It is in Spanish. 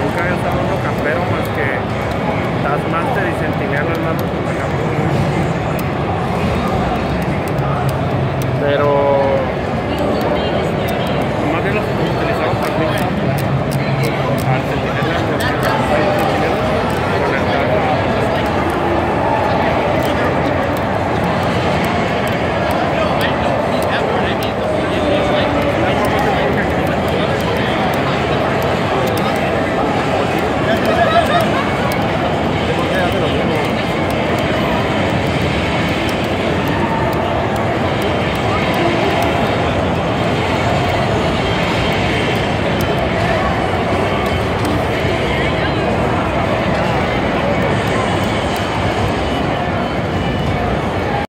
Nunca había estado uno campero más que Taskmaster y Sentinela, hermano, acá por